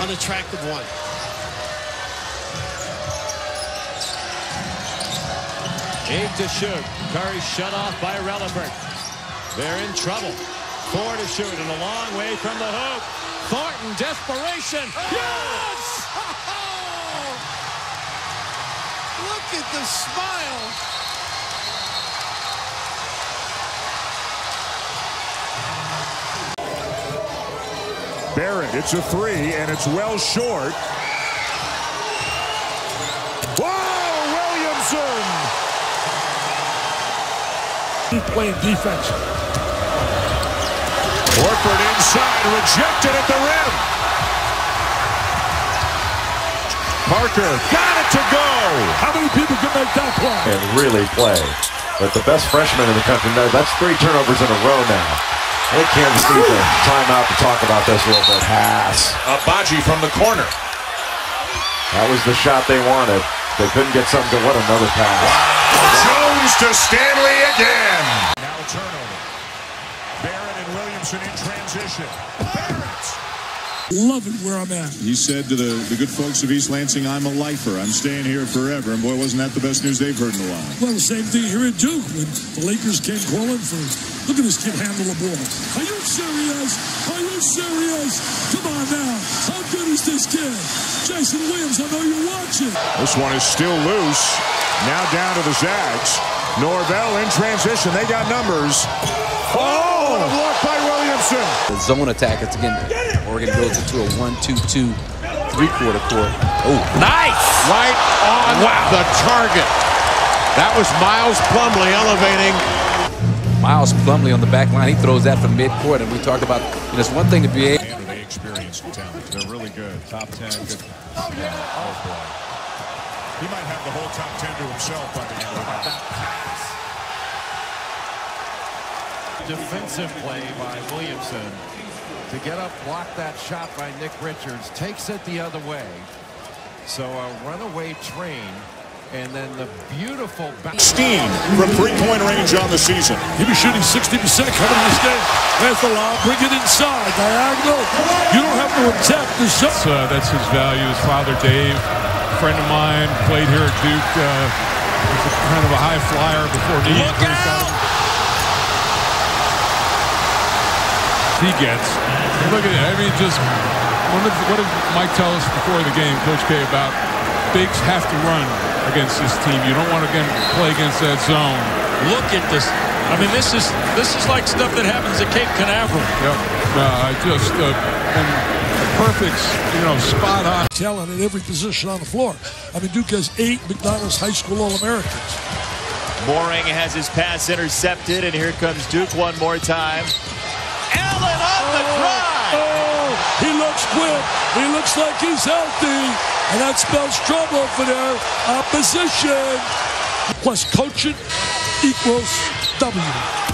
unattractive one. Eight to shoot. Curry shut off by Relevert. They're in trouble. Four to shoot and a long way from the hoop. Thornton, desperation. Yes! Look at the smile. Barrett, it's a three, and it's well short. Whoa, Williamson! Keep playing defense. Horford inside, rejected at the rim. Parker got it to go. How many people can make that play? and really play. But the best freshman in the country, no, that's three turnovers in a row now. I think Kansas needs a timeout to talk about this a little bit. Pass. Uh, Abaji from the corner. That was the shot they wanted. They couldn't get something to what another pass. Jones to Stanley again. Now turnover. Barrett and Williamson in transition. Barrett. Love it where I'm at. He said to the, the good folks of East Lansing, I'm a lifer. I'm staying here forever. And boy, wasn't that the best news they've heard in a while. Well, the same thing here at Duke when the Lakers came calling for. Look at this kid handle the ball. Are you serious? Are you serious? Come on now. How good is this kid? Jason Williams, I know you're watching. This one is still loose. Now down to the Zags. Norvell in transition. They got numbers. Oh, what a block by Williamson. The zone attack. It's again, Oregon goes into a one-two-two, three-quarter court. Oh, Nice! right on the target. That was Miles Plumlee elevating. Miles Plumlee on the back line. He throws that from midcourt, and we talked about. You know, it's one thing to be able. And they experienced talent. They're really good. Top 10. Good. Oh, boy. He might have the whole top 10 to himself by the end of the night. Defensive play by Williamson to get up, block that shot by Nick Richards, takes it the other way. So a runaway train, and then the beautiful. 16 from three-point range on the season. He was shooting 60% coming in this game. There's the lob. Bring it inside. Diagonal. You don't have to attack the shot. That's, uh, that's his value. His father, Dave, friend of mine, played here at Duke. Uh, was a kind of a high flyer before he Look out! He gets. Look at it. I mean, just what did, what did Mike tell us before the game, Coach K, about bigs have to run against this team. You don't want to again play against that zone. Look at this. I mean, this is this is like stuff that happens at Cape Canaveral. Yep. Uh, I just uh, and perfect, you know, spot on. Talent at every position on the floor. I mean, Duke has eight McDonald's High School All-Americans. Mooring has his pass intercepted, and here comes Duke one more time. He looks quick. He looks like he's healthy. And that spells trouble for their opposition. Plus coaching equals W.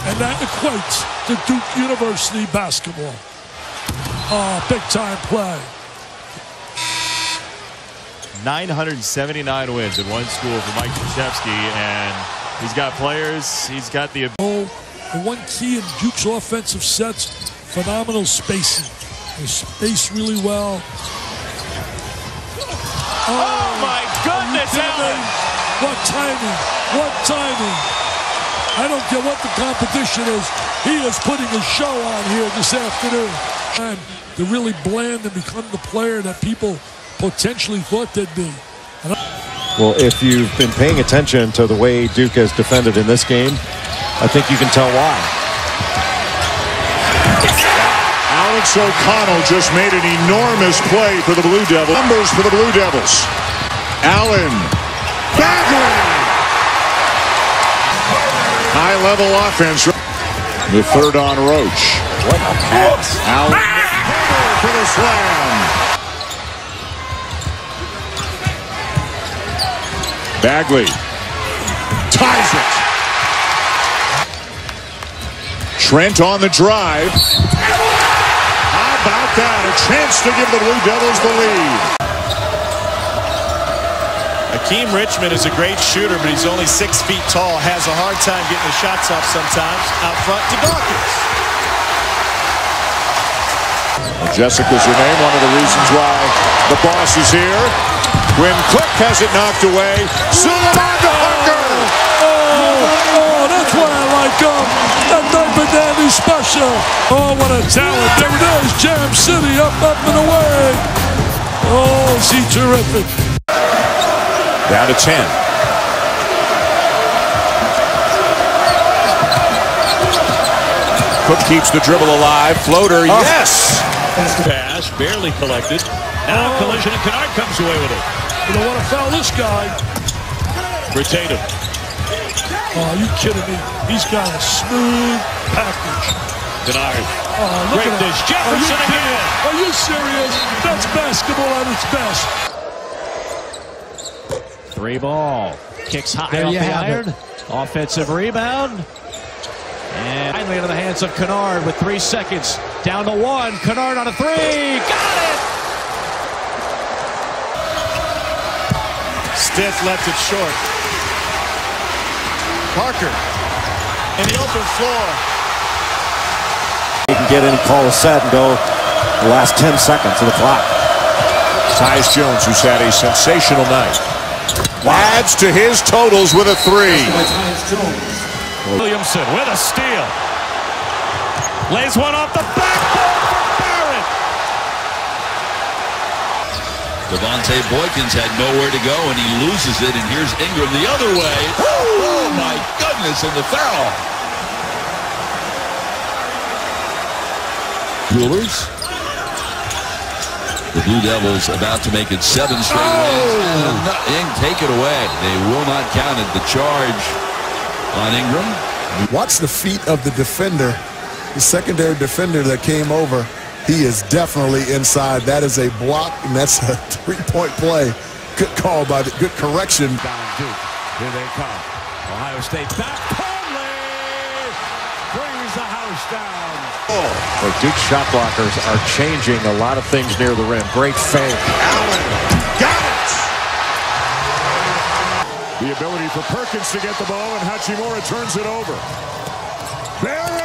And that equates to Duke University basketball. Oh, big time play. 979 wins in one school for Mike Krzyzewski, and he's got players. He's got the Oh, the one key in Duke's offensive sets, phenomenal spacing. They space really well. Oh my goodness, Are you kidding me? Allen! What timing! What timing! I don't care what the competition is. He is putting a show on here this afternoon. And to really blend and become the player that people potentially thought they'd be. Well, if you've been paying attention to the way Duke has defended in this game, I think you can tell why. Alex O'Connell just made an enormous play for the Blue Devils. Numbers for the Blue Devils. Allen. Bagley. High-level offense. The third on Roach. What a pass. Allen ah! for the slam. Bagley ties it. Trent on the drive. How about that? A chance to give the Blue Devils the lead. Akeem Richmond is a great shooter, but he's only six feet tall. Has a hard time getting the shots off sometimes. Out front to Dawkins. Jessica's her name, one of the reasons why The boss is here. When Cook has it knocked away, Sulaimon to Parker. Oh, oh, oh, that's why I like him. That dandy special. Oh, what a talent. There it is. Jam City up, up and away. Oh, is he terrific. Down to 10. Cook keeps the dribble alive. Floater, oh. yes! Pass, barely collected. Now Oh. collision and Kennard comes away with it. You don't want to foul this guy. For Tatum. Oh, are you kidding me? He's got a smooth package. Kennard. Oh, look Great at dish. that. Are you Jefferson kidding? again. Are you serious? That's basketball at its best. Three ball. Kicks high There off the have iron. Offensive rebound. And finally into the hands of Kennard with three seconds. Down to one. Kennard on a three. Got it! Stiff left it short. Parker in the open floor. He can get in, call a set, and go the last 10 seconds of the clock. Tyus Jones, who's had a sensational night, adds to his totals with a three. Williamson with a steal. Lays one off the backboard for Barrett. Devontae Boykins had nowhere to go, and he loses it, and here's Ingram the other way. Oh, my goodness, and the foul. Brewers. The Blue Devils about to make it seven straight oh! wins. And take it away. They will not count it. The charge on Ingram. Watch the feet of the defender, the secondary defender that came over. He is definitely inside. That is a block, and that's a three-point play. Good call by the good correction. Down Duke. Here they come. Ohio State back. Conley brings the house down. Oh, The Duke shot blockers are changing a lot of things near the rim. Great fake. Allen got it! The ability for Perkins to get the ball, and Hachimura turns it over. Barrett!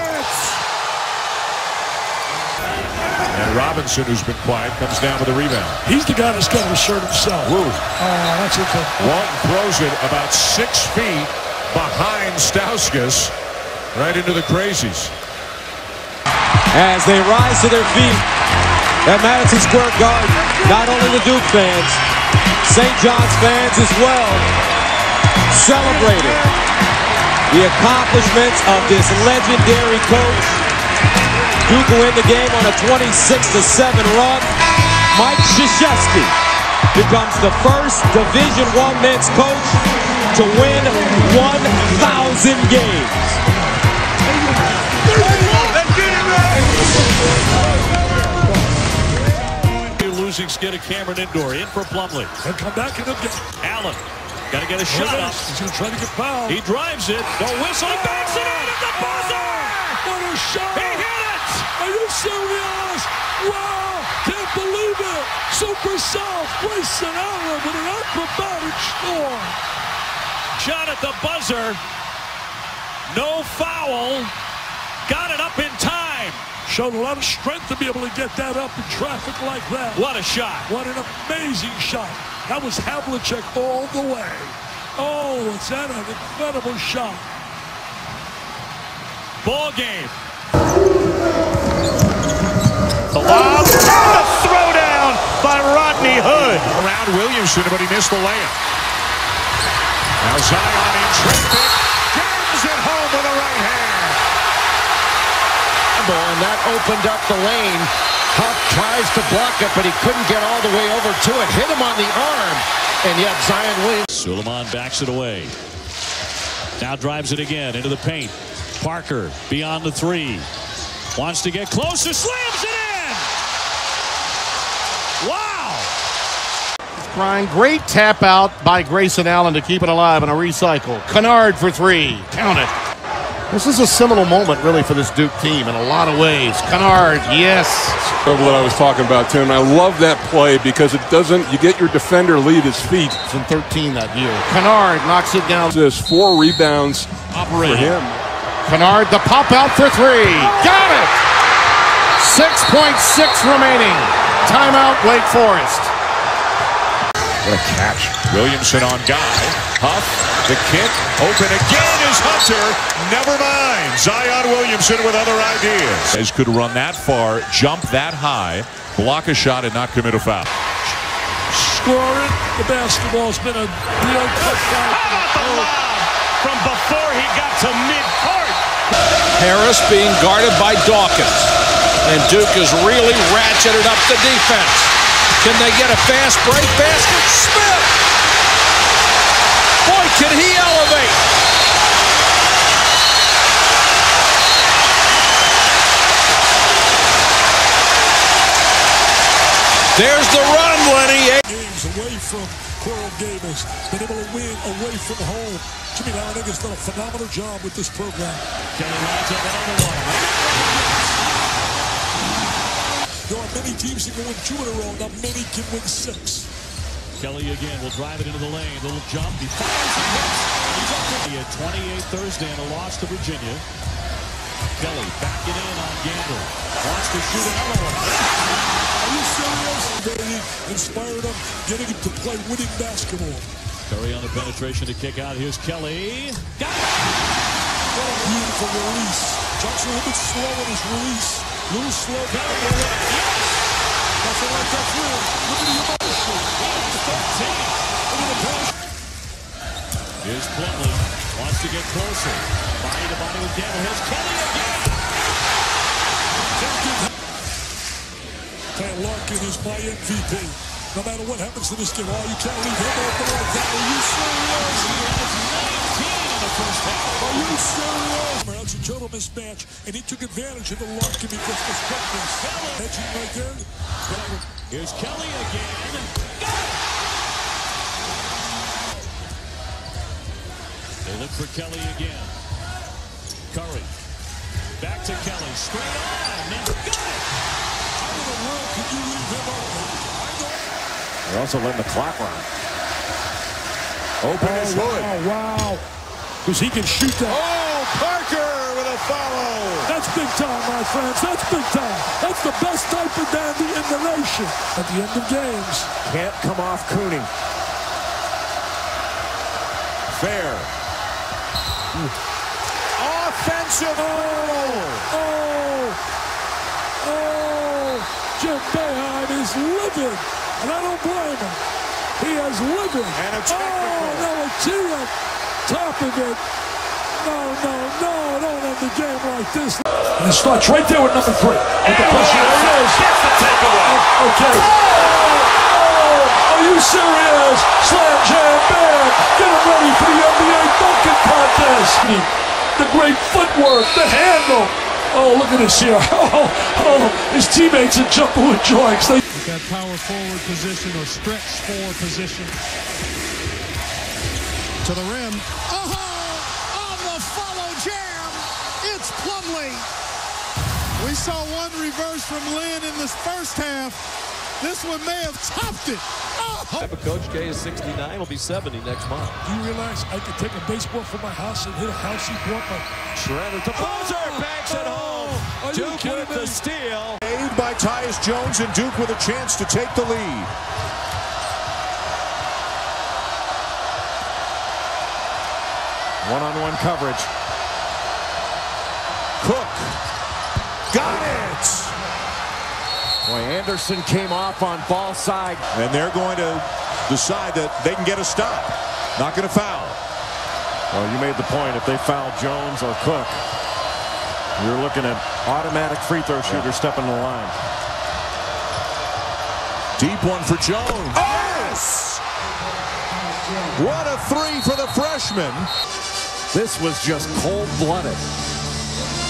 And Robinson, who's been quiet, comes down with a rebound. He's the guy that's got to assert himself. Woo. Oh, that's okay. Walton throws it about six feet behind Stauskas, right into the crazies. as they rise to their feet at Madison Square Garden. Not only the Duke fans, St. John's fans as well, celebrating the accomplishments of this legendary coach. Duke will win the game on a 26-7 run. Mike Krzyzewski becomes the first Division One men's coach to win 1,000 games. Losing skid of Cameron Indoor. In for Plumlee. And come back in the game. Allen. Got to get a Here shot up. He's going to try to get fouled. He drives it. No whistle. He banks it in at the buzzer. What a shot! He hit it. Are you serious? Wow! Can't believe it! Super South Grayson Allen with an acrobatic score. Shot at the buzzer. No foul. Got it up in time. Showed a lot of strength to be able to get that up in traffic like that. What a shot. What an amazing shot. That was Havlicek all the way. Oh, is that an incredible shot? Ball game. The lob. And a throwdown by Rodney Hood. Around Williamson, but he missed the layup. Now Zion in traffic. Jams it home with a right hand. And that opened up the lane. Huff tries to block it, but he couldn't get all the way over to it. Hit him on the arm. And yet Zion Williams. Suleiman backs it away. Now drives it again into the paint. Parker beyond the three. Wants to get closer. Slams it in. Wow. Crying. Great tap out by Grayson Allen to keep it alive on a recycle. Kennard for three. Count it. This is a seminal moment, really, for this Duke team in a lot of ways. Kennard, yes. Of what I was talking about, Tim. I love that play because it doesn't. You get your defender leave his feet. It's in 13 that year. Kennard knocks it down. There's four rebounds for him. Kennard, the pop out for three. Got it. 6.6 remaining. Timeout, Wake Forest. What a catch. Williamson on Guy. Huff, the kick, open again is Hunter. Never mind. Zion Williamson with other ideas. As could run that far, jump that high, block a shot, and not commit a foul. Scoring the basketball's been a real tough fight. How about the lob from before he got to mid-court? Harris being guarded by Dawkins. And Duke has really ratcheted up the defense. Can they get a fast break basket? Smith! Boy, can he elevate! There's the run, Lenny. Games away from Coral Gables. Been able to win away from home. Jimmy Larranaga has done a phenomenal job with this program. Kelly lines up another one. There are many teams that can win two in a row. Not many can win six. Kelly again will drive it into the lane. Little jump. He fires and hits. He's up to the 28 Thursday and a loss to Virginia. Kelly backing in on Gamble. Wants to shoot another one. Are you serious? They inspired him, getting him to play winning basketball. Curry on the penetration to kick out. Here's Kelly. Got it. What a beautiful release. Johnson a little bit slow on his release. Little slow. Got it. Yes. That's all right, that's real. Look at the emotion. Look at the. Here's Plumlee. Wants to get closer. Body to body with Gamble. Here's Kelly again. Pat Larkin is my MVP. No matter what happens to this game, oh, you can't leave him open like that. Are you serious? He has 19 in the first half. Are you serious? That's a total mismatch, and he took advantage of the Larkin because of quickness. Catching right there. Here's Kelly again. They look for Kelly again. Curry. Back to Kelly. Straight on. And got it. How in the world could you leave him open? They're also letting the clock run. Open Oh, is Wood. wow, oh, wow. Because he can shoot that. Oh, Parker with a follow. That's big time, my friends. That's big time. That's the best type of dandy in the nation. At the end of games. Can't come off Cooney. Fair. Offensive. Oh, oh, oh. Jim Boeheim is livid, and I don't blame him. He is livid. And a oh, technical. no, a tee up top of it. No, no, no, don't end the game like this. And it starts right there with number three. With the pressure. There it is. Gets the takeaway. Oh, okay. Oh, are you serious? Slam jam, bam. Get him ready for the NBA dunking contest. The great footwork, the handle. Oh, look at this here. Oh, oh, his teammates are jumping with joints. They That power forward position or stretch four position. to the rim. Oh, on the follow jam, it's Plumlee. We saw one reverse from Lynn in this first half. This one may have topped it. Oh. Coach K is 69. He'll be 70 next month. Do you realize I could take a baseball from my house and hit a house he bought my Shredder to Bowser. Oh. Banks it home. Oh, are Duke with the me? steal. Made by Tyus Jones and Duke with a chance to take the lead. One-on-one coverage. Cook. Got it. Boy, Anderson came off on ball side. And they're going to decide that they can get a stop. Not going to foul. Well, you made the point. If they foul Jones or Cook, you're looking at automatic free throw shooter stepping the line. Deep one for Jones. Oh, yes! What a three for the freshman. This was just cold-blooded.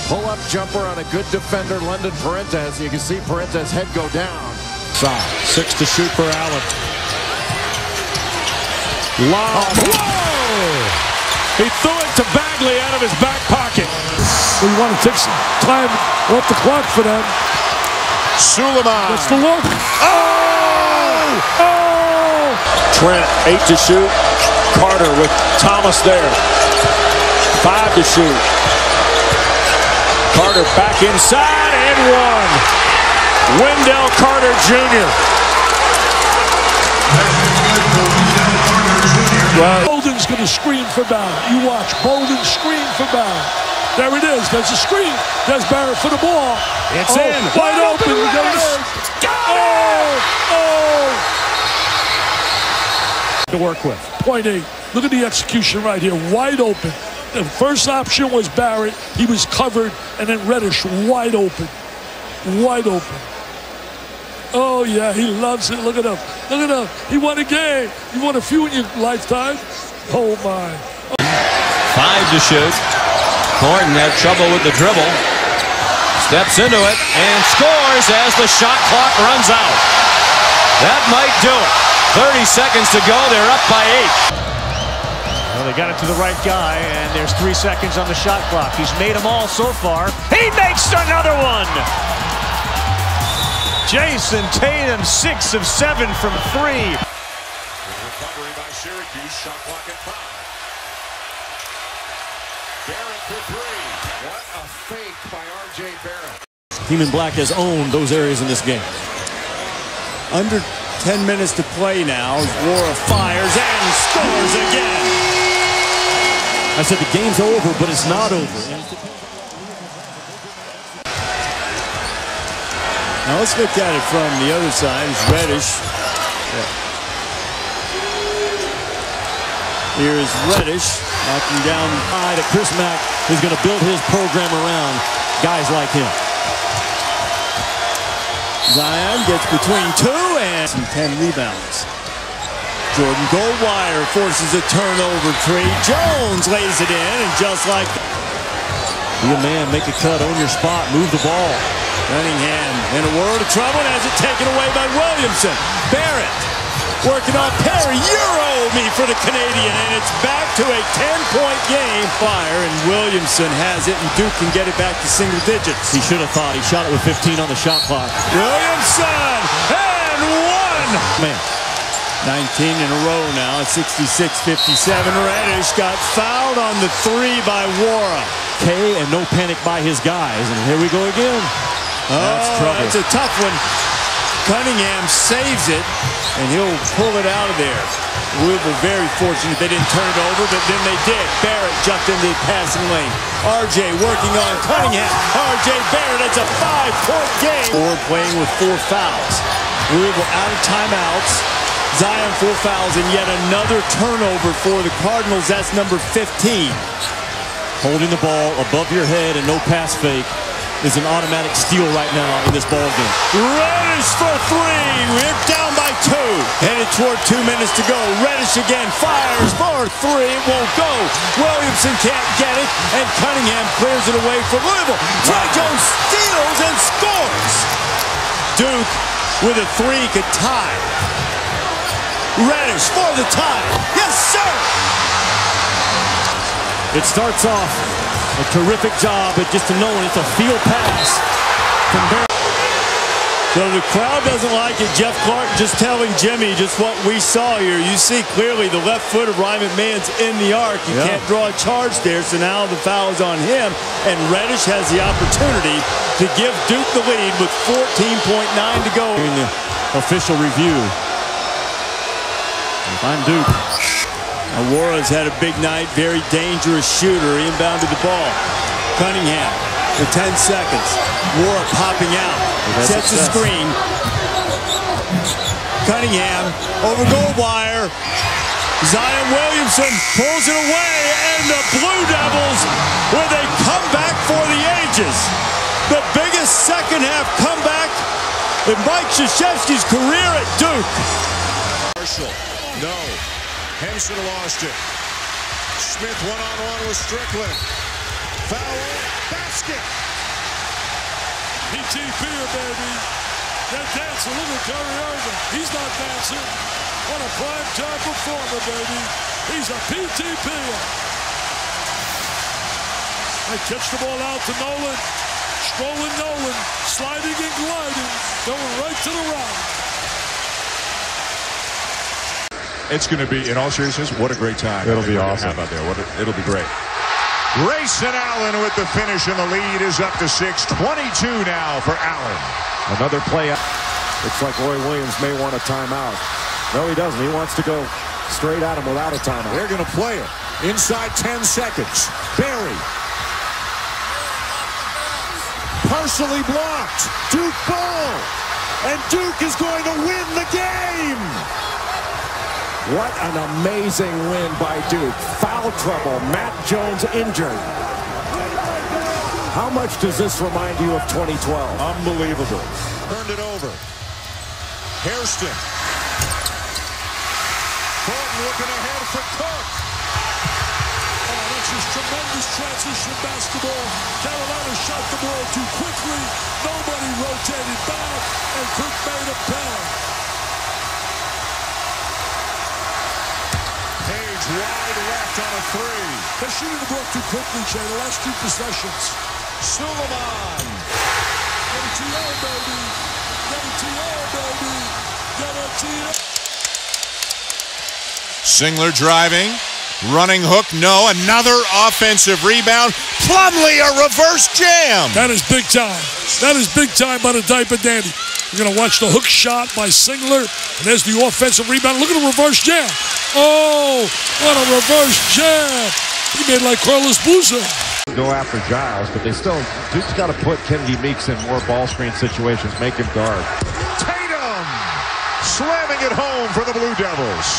Pull-up jumper on a good defender, London Parentes. You can see Parentes' head go down. Side. Six to shoot for Allen. Lob. Oh. Whoa! He threw it to Bagley out of his back pocket. We want to take some time off the clock for them. Suleiman. That's the look. Oh! Oh! Trent, eight to shoot. Carter with Thomas there. Five to shoot. Carter back inside and one. Wendell Carter Jr. Well, Bolden's going to screen for Barrett. You watch. Bolden screen for Barrett. There it is. There's a screen. There's Barrett for the ball. It's oh, in. Wide, Wide open. open, There it Reddish. is. Oh, oh. To work with. Point eight. Look at the execution right here. Wide open. The first option was Barrett. He was covered. And then Reddish wide open. Wide open. Oh, yeah. He loves it. Look at him. Look at him. He won a game. You won a few in your lifetime. Oh, my. Five to shoot. Thornton had trouble with the dribble. Steps into it and scores as the shot clock runs out. That might do it. 30 seconds to go. They're up by eight. Well, they got it to the right guy, and there's three seconds on the shot clock. He's made them all so far. He makes another one! Jayson Tatum, six of seven from three. Recovery by Syracuse. Shot clock at five. Barrett for three. What a fake by R.J. Barrett. Team in Black has owned those areas in this game. Under 10 minutes to play now. Nwora fires and scores again. I said the game's over, but it's not over. Now let's look at it from the other side. It's Reddish. Here's Reddish knocking down high to Chris Mack, who's going to build his program around guys like him. Zion gets between two and some 10 rebounds. Jordan Goldwire forces a turnover tree. Jones lays it in, and just like be a man, make a cut, own your spot, move the ball. Cunningham in a world of trouble and has it taken away by Williamson. Barrett working on Perry. Euro me for the Canadian, and it's back to a 10-point game. Fire, and Williamson has it, and Duke can get it back to single digits. He should have thought. He shot it with 15 on the shot clock. Williamson, and one! Man. 19 in a row now at 66-57. Reddish got fouled on the three by Nwora. K and no panic by his guys. And here we go again. That's Oh, trouble. that's a tough one. Cunningham saves it, and he'll pull it out of there. Louisville very fortunate they didn't turn it over, but then they did. Barrett jumped into the passing lane. RJ working on Cunningham. RJ Barrett, it's a five-point game. Or playing with four fouls. Louisville out of timeouts. Zion four fouls and yet another turnover for the Cardinals. That's number 15. Holding the ball above your head and no pass fake is an automatic steal right now in this ball game. Reddish for three. We're down by two. Headed toward two minutes to go. Reddish again fires for three. It won't go. Williamson can't get it, and Cunningham clears it away for Louisville. Tre Jones steals and scores. Duke with a three could tie. Reddish for the tie. Yes, sir. It starts off a terrific job, but just to know it's a field pass from Barrett. So the crowd doesn't like it. Jeff Clark just telling Jimmy just what we saw here. You see clearly the left foot of Ryan McMahon's in the arc. You Yeah. can't draw a charge there, so now the foul is on him. And Reddish has the opportunity to give Duke the lead with 14.9 to go. In the official review. If I'm Duke. Nwora's had a big night, very dangerous shooter, inbounded the ball. Cunningham for 10 seconds. Nwora popping out, That's sets a screen. Cunningham over Goldwire. Zion Williamson pulls it away, and the Blue Devils with a comeback for the ages. The biggest second half comeback in Mike Krzyzewski's career at Duke. Marshall, no. Henson lost it. Smith one-on-one with Strickland. Foul, basket. PTP, baby. That dancing, look at Kyrie Irving. He's not dancing. What a prime time performer, baby. He's a PTP. They catch the ball out to Nolan. Strolling Nolan, sliding and gliding, going right to the right. It's going to be, in all seriousness, what a great time. It'll be awesome. Have out there. What a, it'll be great. Grayson Allen with the finish, and the lead is up to six. 22 now for Allen. Another play. Looks like Roy Williams may want a timeout. No, he doesn't. He wants to go straight at him without a timeout. They're going to play it. Inside 10 seconds. Barry. Partially blocked. Duke ball. And Duke is going to win the game. What an amazing win by Duke. Foul trouble. Matt Jones injured. How much does this remind you of 2012? Unbelievable. Turned it over. Hairston. Looking ahead for Cook. Oh, that's just tremendous transition basketball. Carolina shot the ball too quickly. Nobody rotated back, and Cook made a pay. Page wide left on a three. They're shooting the ball too quickly, Jay. The last two possessions. Sulaimon. MTO, baby. MTO, baby. Get MTO. Singler driving. Running hook, no. Another offensive rebound. Plumlee, a reverse jam. That is big time. That is big time by the diaper dandy. You're going to watch the hook shot by Singler. And there's the offensive rebound. Look at the reverse jam. Oh, what a reverse jam. He made like Carlos Boozer. Go after Giles, but they still, Duke's got to put Kennedy Meeks in more ball screen situations, make him guard. Tatum slamming it home for the Blue Devils.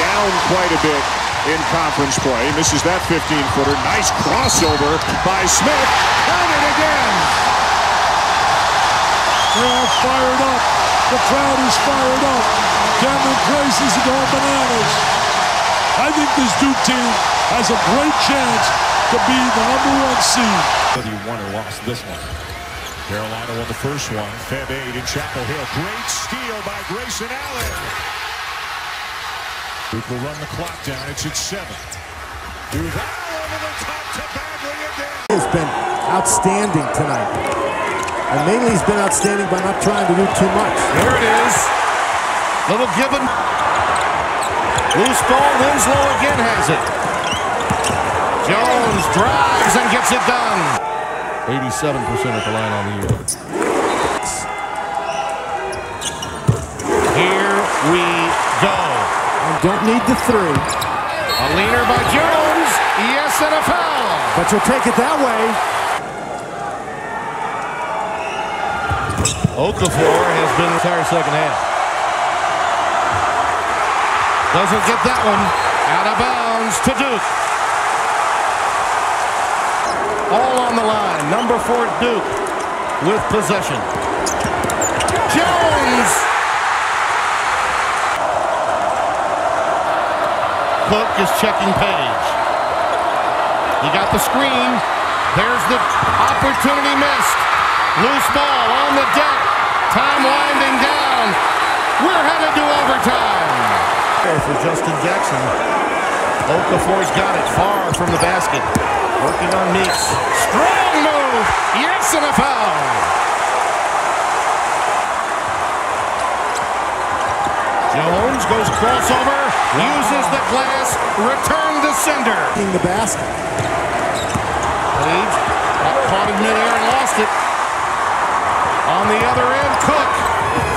Down quite a bit in conference play. Misses that 15-footer. Nice crossover by Smith. Count it again. They're all fired up. The crowd is fired up. Cameron Price is going bananas. I think this Duke team has a great chance to be the number one seed. Whether you won or lost this one. Carolina won the first one. Feb 8 in Chapel Hill. Great steal by Grayson Allen. Duke will run the clock down. It's at seven. Duval over the top to Bagley again. He's been outstanding tonight. And mainly he's been outstanding by not trying to do too much. There it is. Little given. Loose ball. Winslow again has it. Jones drives and gets it done. 87% at the line on the year. Here we go. And don't need the three. A leaner by Jones. Yes, and a foul. But you'll take it that way. Okafor has been the entire second half. Doesn't get that one. Out of bounds to Duke. All on the line. Number four Duke with possession. Jones. Cook is checking Page. He got the screen. There's the opportunity missed. Loose ball on the deck. Time winding down. We're headed to overtime. For Justin Jackson. Okafor's got it far from the basket. Working on Meeks. Strong move. Yes, and a foul. Jones goes crossover. Uses the glass. Return to sender. In the basket. Page caught in midair and lost it. On the other end, Cook.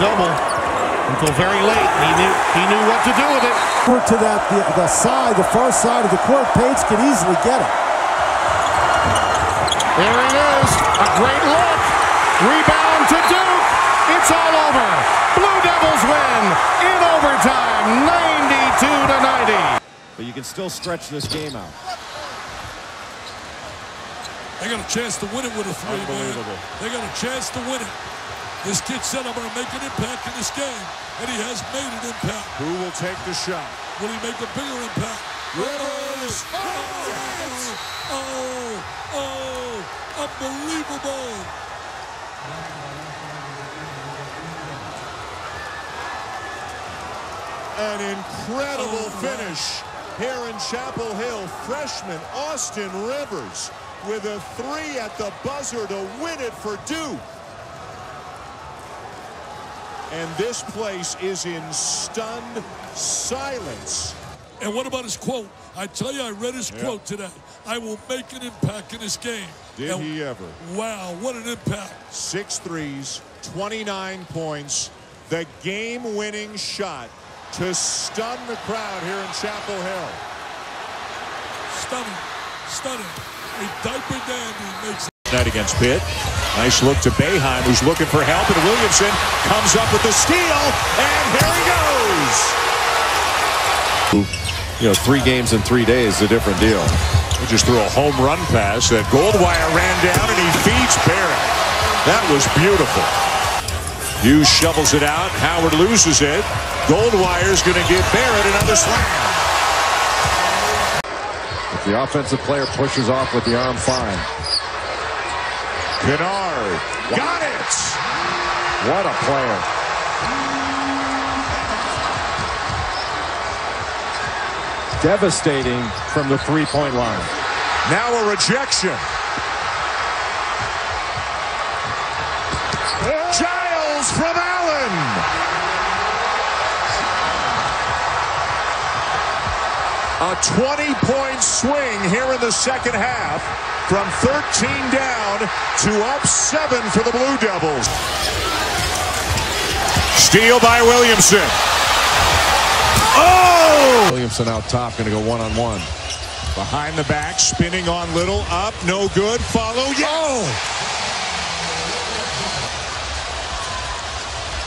Double until very late. He knew he knew what to do with it. Over to that the, the side, the far side of the court. Page could easily get it. There it is. A great look. Rebound to Duke. It's all over. Blue Devils win in overtime, 92 to 90. But you can still stretch this game out. They got a chance to win it with a three, Unbelievable. man. They got a chance to win it. This kid said, I'm going to make an impact in this game. And he has made an impact. Who will take the shot? Will he make a bigger impact? Rivers! Oh, oh, oh, unbelievable. An incredible oh, finish here in Chapel Hill. Freshman Austin Rivers with a three at the buzzer to win it for Duke. And this place is in stunned silence. And what about his quote? I tell you, I read his quote today. I will make an impact in this game. Did And he ever? Wow, what an impact. Six threes, 29 points, the game-winning shot to stun the crowd here in Chapel Hill. Stunning, stunning. A diaper dandy makes Night against Pitt. Nice look to Bayheim, who's looking for help, and Williamson comes up with the steal, and here he goes. You know, three games in three days is a different deal. He just threw a home run pass that Goldwire ran down, and he feeds Barrett. That was beautiful. Hughes shovels it out. Howard loses it. Goldwire's going to give Barrett another slam. If the offensive player pushes off with the arm, fine. Kennard got it. What a player. Devastating from the three-point line. Now a rejection. Giles from Allen. A 20-point swing here in the second half from 13 down to up seven for the Blue Devils. Steal by Williamson. Oh! Williamson out top, going to go one-on-one. Behind the back, spinning on Little, up, no good, follow, yes!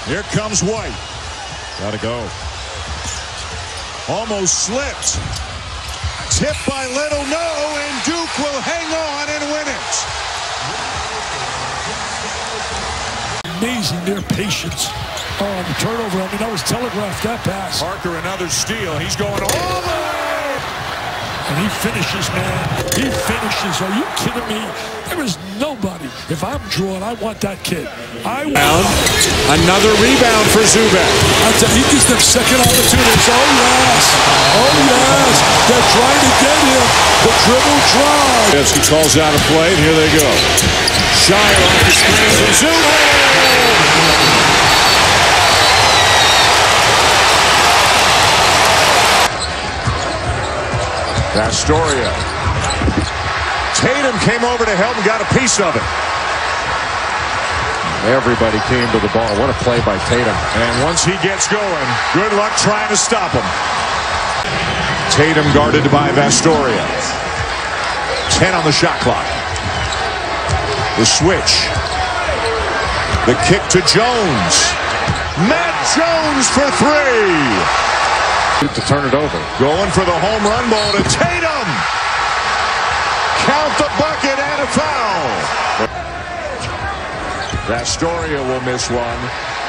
Here comes White. Gotta go. Almost slipped. Tipped by Little, no, and Duke will hang on and win it. amazing their patience. Oh, the turnover. I mean, that was telegraphed, that pass. Parker, another steal. He's going all the way. And he finishes, man. He finishes. Are you kidding me? There is nobody. If I'm drawn, I want that kid. I want. Another rebound for Zubak. I tell you, he gives them second opportunities. Oh, yes. Oh, yes. They're trying to get him. The dribble drive. Yes, he calls out a play, and here they go. Shire off the screen from Zubak. Vasturia. Tatum came over to help and got a piece of it. Everybody came to the ball. What a play by Tatum. And once he gets going, good luck trying to stop him. Tatum guarded by Vasturia. 10 on the shot clock. The switch. The kick to Jones. Matt Jones for three. To turn it over. Going for the home run ball to Tatum. Count the bucket and a foul. Vasturia will miss one.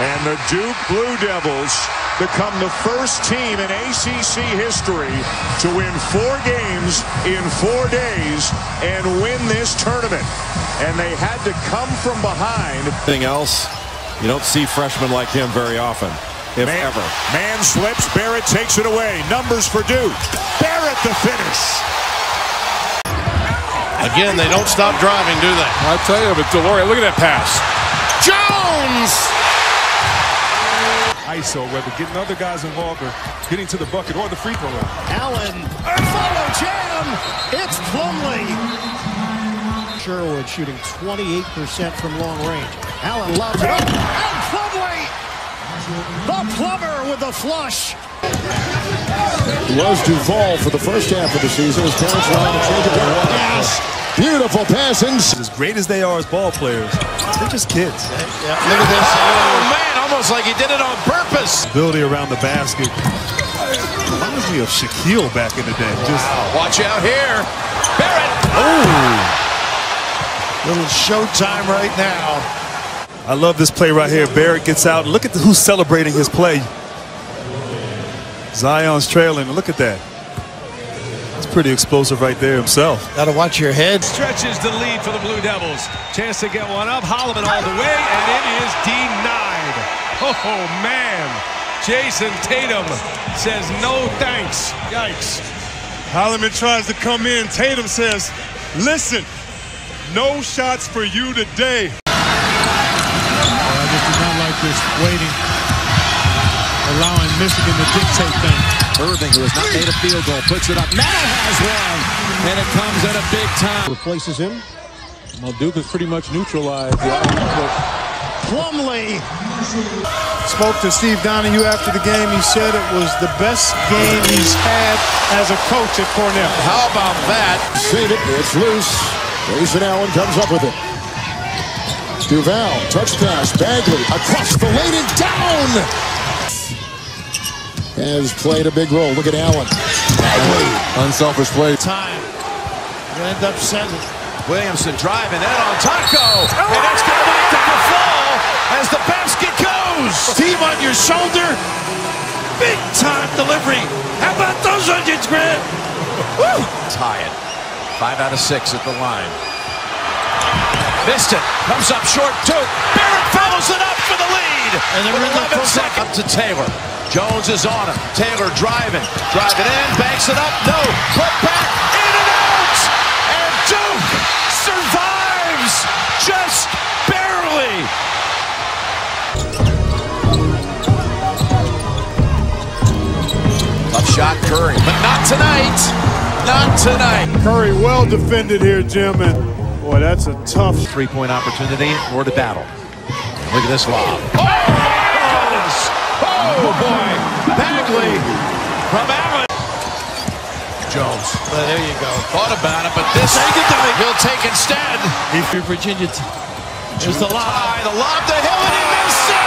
And the Duke Blue Devils become the first team in ACC history to win four games in four days and win this tournament. And they had to come from behind. Anything else, you don't see freshmen like him very often, if Man, ever. man slips, Barrett takes it away. Numbers for Duke. Barrett the finish. Again, they don't stop driving, do they? I tell you, but DeLaurier, look at that pass. Jones! ISO, whether getting other guys involved or getting to the bucket or the free throw line. Allen, follow jam. It's Plumlee. Sherwood shooting 28% from long range. Allen lobs it up. And Plumlee, the plumber with the flush. was Duval for the first half of the season. His parents wanted to change it to pass. Beautiful passing. As great as they are as ball players, they're just kids. Look at this. Oh, man, almost like he did it on purpose. Ability around the basket reminds me of Shaquille back in the day. Just Watch out here. Barrett. oh, little showtime right now. I love this play right here. Barrett gets out. Look at the, who's celebrating his play. Zion's trailing. Look at that. It's pretty explosive right there himself. Got to watch your head. Stretches the lead for the Blue Devils. Chance to get one up. Holloman all the way, and it is denied. Oh, man. Jayson Tatum says no thanks. Yikes. Holloman tries to come in. Tatum says, listen, no shots for you today. I just do not like this waiting, allowing Michigan to dictate things. Irving, who has not made a field goal, puts it up. Now has one, and it comes at a big time. Replaces him. Well, Duke is pretty much neutralized. Yeah. Plumlee. Spoke to Steve Donahue after the game. He said it was the best game he's had as a coach at Cornell. How about that? Save it. It's loose. Jason Allen comes up with it. Duval, touch pass, Bagley across the lane and down. Has played a big role. Look at Allen. Bagley. Unselfish play. Time. Gonna end up sending. Williamson driving in on Tacko, and it's going to make the fall as the basket goes. Team on your shoulder. Big time delivery. How about those onions, Grant? Woo! Tie it. Five out of six at the line. Missed it. Comes up short, too. Barrett follows it up for the lead. And then with we're in the 11 seconds. Up to Taylor. Jones is on him. Taylor driving. Driving in. Banks it up. No. Put back. In and out. And Duke survives. Just barely. Tough shot, Curry. But not tonight. Not tonight. Curry well defended here, Jim, and boy, that's a tough three-point opportunity or to battle. Look at this lob. Oh, goodness! Oh, boy. Bagley from Allen. Jones. Well, there you go. Thought about it, but this he'll take instead. If you Virginia. There's the lob. Tie, the lob to Hill, and he missed it!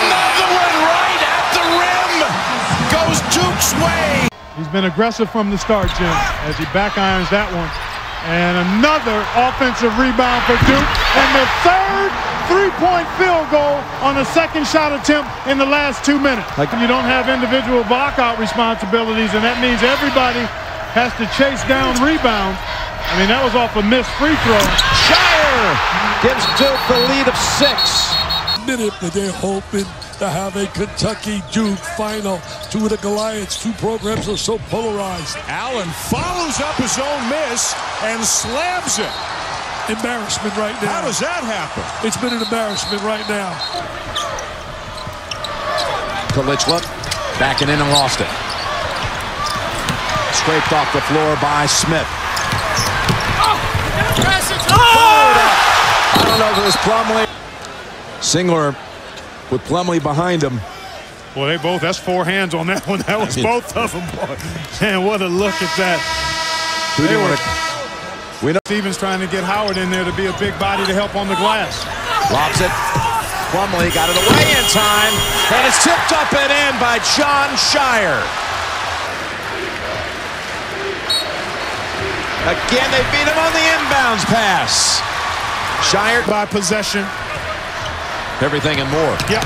Another one right at the rim! Goes Duke's way! He's been aggressive from the start, Jim, as he back irons that one. And another offensive rebound for Duke. And the third three-point field goal on a second shot attempt in the last two minutes. Like you don't have individual blockout responsibilities, and that means everybody has to chase down rebounds. I mean, that was off a missed free throw. Scheyer gives Duke the lead of six. Minute that they're hoping to have a Kentucky Duke final. Two of the Goliaths, two programs are so polarized. Allen follows up his own miss and slams it. Embarrassment right now. How does that happen? It's been an embarrassment right now. Kalichla backing in and lost it. Scraped off the floor by Smith. I don't know if it was Plumlee. Singler with Plumlee behind him. Well, they both, that's four hands on that one. That was both of them. Boy. Man, what a look at that. Who do They you were- want to? We know. Stevens trying to get Howard in there to be a big body to help on the glass. Lobs it. Plumlee got it away in time, and it's tipped up and in by Jon Scheyer. Again, they beat him on the inbounds pass. Scheyer by possession. Everything and more. Yep.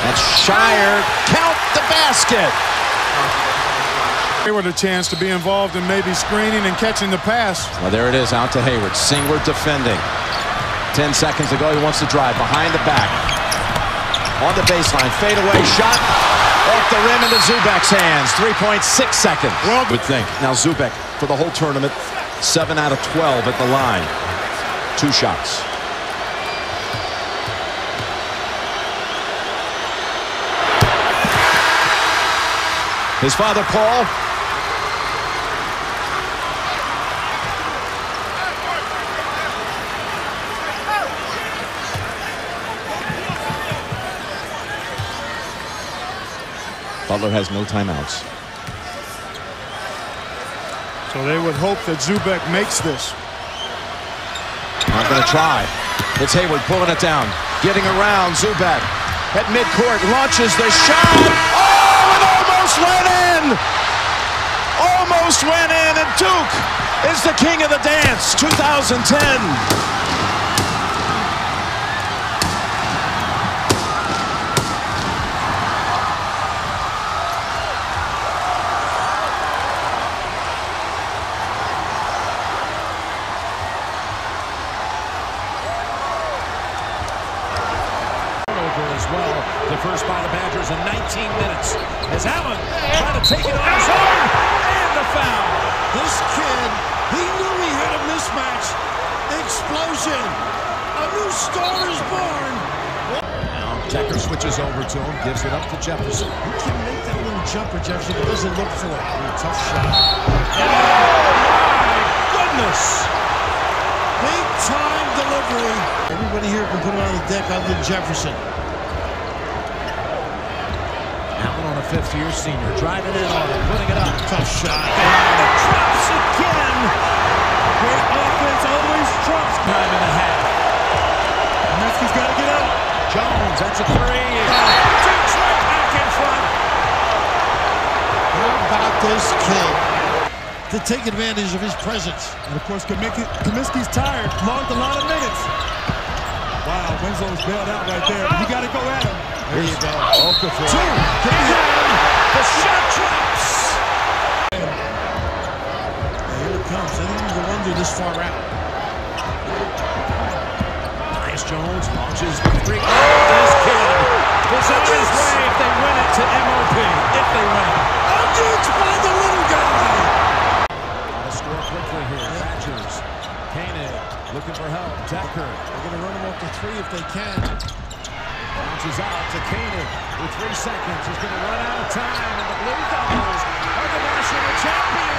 That's Scheyer. Count the basket. Hayward a chance to be involved in maybe screening and catching the pass. Well, there it is, out to Hayward. Singler defending. Ten seconds to go. He wants to drive behind the back. On the baseline, fadeaway shot. Off the rim into Zoubek's hands. 3.6 seconds. Well, would think. Now Zubek for the whole tournament, seven out of 12 at the line. Two shots. His father, Paul, Butler has no timeouts. So they would hope that Zoubek makes this. Not going to try. It's Hayward pulling it down. Getting around Zoubek. At midcourt, launches the shot. Went in! Almost went in, and Duke is the king of the dance, 2010. Can put him on the deck other than Jefferson. Allen on a fifth-year senior, driving in on it, putting it up. Tough shot. Drops again. Great offense always drops. Time and a half. Nowitzki's got to get up. Jones, that's a three. Duke's right back in front. How about this kid to take advantage of his presence? And of course, Kaminsky's tired. Logged a lot of minutes. Winslow's bailed out right there. You got to go at him. There you go. Okafor. Two. The shot drops. Here it comes. They didn't even wonder this far out. Tyus Jones launches three. Oh! This kid is on his way if they win it to MOP. If they win it. Dukes by the little guy. Gotta score quickly here. Badgers. Looking for help. Dekker. They're going to run him up to three if they can. Bounces out to Kanan with three seconds. He's going to run out of time. And the Blue Devils are the national champions.